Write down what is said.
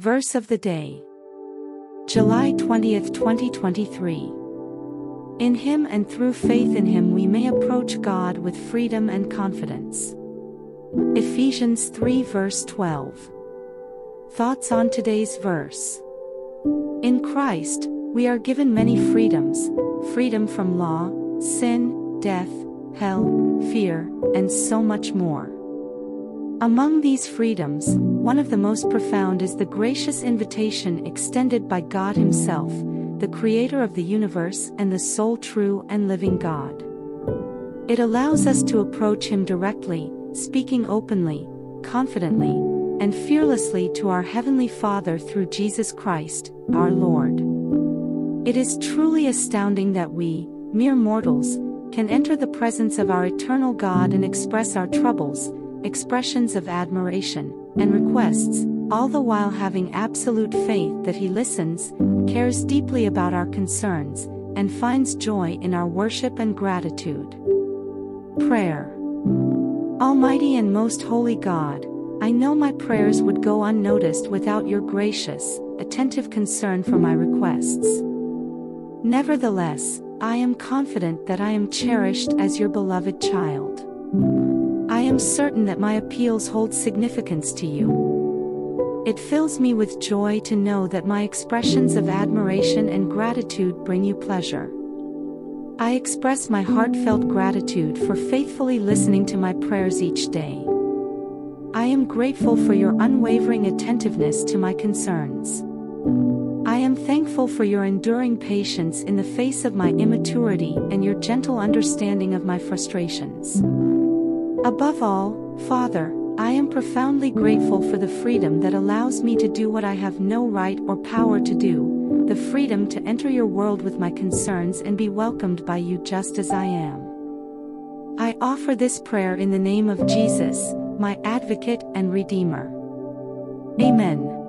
Verse of the day. July 20th, 2023. In Him and through faith in Him we may approach God with freedom and confidence. Ephesians 3 verse 12. Thoughts on today's verse. In Christ, we are given many freedoms freedom from law, sin, death, hell, fear, and so much more. Among these freedoms, one of the most profound is the gracious invitation extended by God Himself, the Creator of the universe and the sole true and living God. It allows us to approach Him directly, speaking openly, confidently, and fearlessly to our Heavenly Father through Jesus Christ, our Lord. It is truly astounding that we, mere mortals, can enter the presence of our eternal God and express our troubles, expressions of admiration, and requests, all the while having absolute faith that He listens, cares deeply about our concerns, and finds joy in our worship and gratitude. Prayer Almighty and most holy God, I know my prayers would go unnoticed without your gracious, attentive concern for my requests. Nevertheless, I am confident that I am cherished as your beloved child. Am certain that my appeals hold significance to you. It fills me with joy to know that my expressions of admiration and gratitude bring you pleasure. I express my heartfelt gratitude for faithfully listening to my prayers each day. I am grateful for your unwavering attentiveness to my concerns. I am thankful for your enduring patience in the face of my immaturity and your gentle understanding of my frustrations. Above all, Father, I am profoundly grateful for the freedom that allows me to do what I have no right or power to do, the freedom to enter your world with my concerns and be welcomed by you just as I am. I offer this prayer in the name of Jesus, my advocate and Redeemer. Amen.